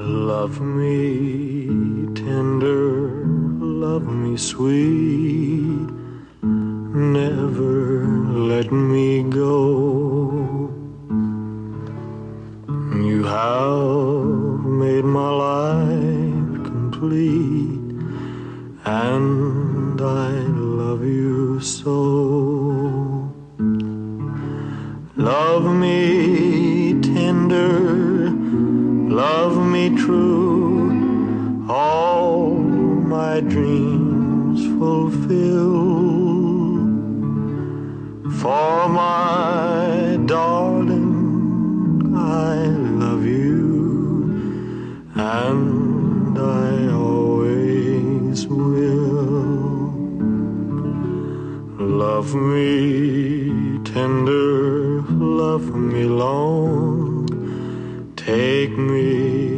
Love me tender, love me sweet, never let me go. You have made my life complete, and I love you so. Love me true, all my dreams fulfill. For my darling, I love you, and I always will. Love me tender, love me long, take me